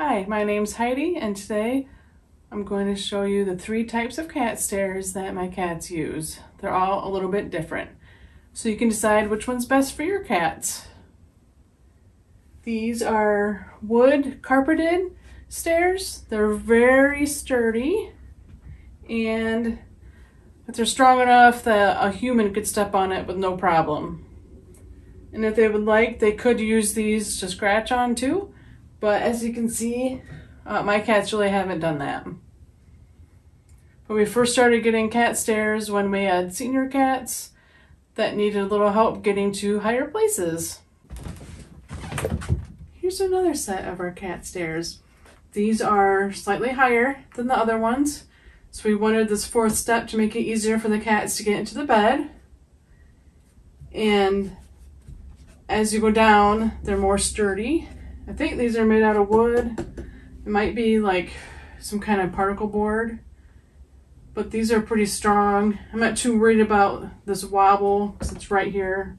Hi, my name's Heidi and today I'm going to show you the three types of cat stairs that my cats use. They're all a little bit different. So you can decide which one's best for your cats. These are wood carpeted stairs. They're very sturdy and if they're strong enough that a human could step on it with no problem. And if they would like, they could use these to scratch on too. But as you can see, uh, my cats really haven't done that. When we first started getting cat stairs when we had senior cats that needed a little help getting to higher places. Here's another set of our cat stairs. These are slightly higher than the other ones. So we wanted this fourth step to make it easier for the cats to get into the bed. And as you go down, they're more sturdy I think these are made out of wood. It might be like some kind of particle board. But these are pretty strong. I'm not too worried about this wobble because it's right here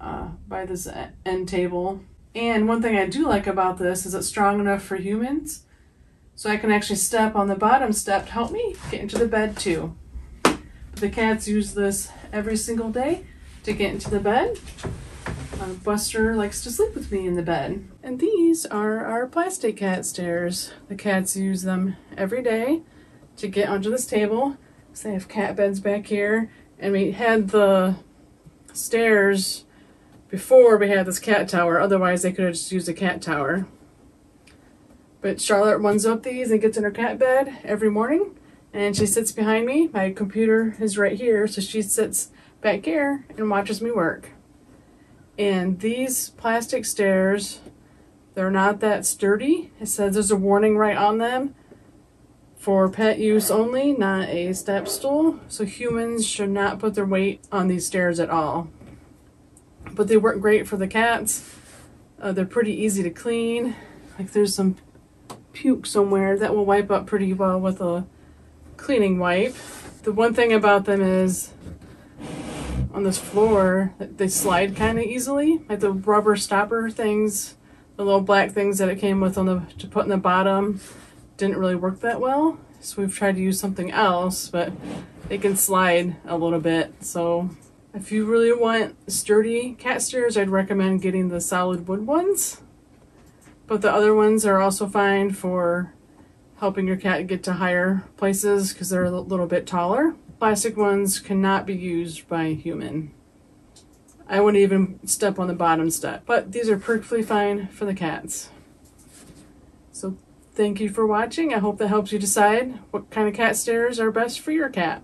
uh, by this end table. And one thing I do like about this is it's strong enough for humans. So I can actually step on the bottom step to help me get into the bed too. But The cats use this every single day to get into the bed. Uh, Buster likes to sleep with me in the bed. And these are our plastic cat stairs. The cats use them every day to get onto this table. So they have cat beds back here. And we had the stairs before we had this cat tower. Otherwise, they could have just used a cat tower. But Charlotte runs up these and gets in her cat bed every morning. And she sits behind me. My computer is right here, so she sits back here and watches me work. And these plastic stairs, they're not that sturdy. It says there's a warning right on them for pet use only, not a step stool. So humans should not put their weight on these stairs at all. But they work great for the cats. Uh, they're pretty easy to clean. Like there's some puke somewhere that will wipe up pretty well with a cleaning wipe. The one thing about them is on this floor, they slide kind of easily. Like the rubber stopper things, the little black things that it came with on the to put in the bottom didn't really work that well. So we've tried to use something else, but they can slide a little bit. So if you really want sturdy cat stairs, I'd recommend getting the solid wood ones. But the other ones are also fine for helping your cat get to higher places because they're a little bit taller. Plastic ones cannot be used by a human. I wouldn't even step on the bottom step, but these are perfectly fine for the cats. So thank you for watching. I hope that helps you decide what kind of cat stairs are best for your cat.